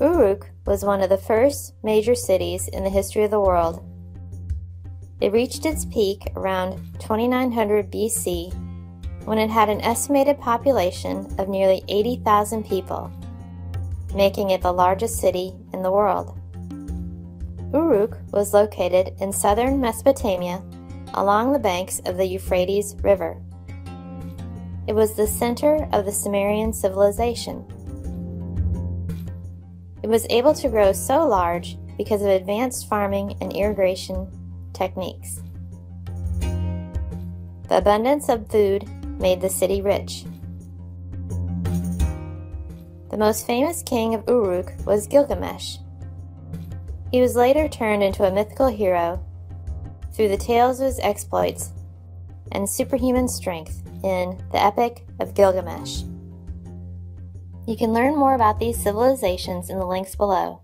Uruk was one of the first major cities in the history of the world. It reached its peak around 2900 BC when it had an estimated population of nearly 80,000 people, making it the largest city in the world. Uruk was located in southern Mesopotamia along the banks of the Euphrates River. It was the center of the Sumerian civilization. It was able to grow so large because of advanced farming and irrigation techniques. The abundance of food made the city rich. The most famous king of Uruk was Gilgamesh. He was later turned into a mythical hero through the tales of his exploits and superhuman strength in the Epic of Gilgamesh. You can learn more about these civilizations in the links below.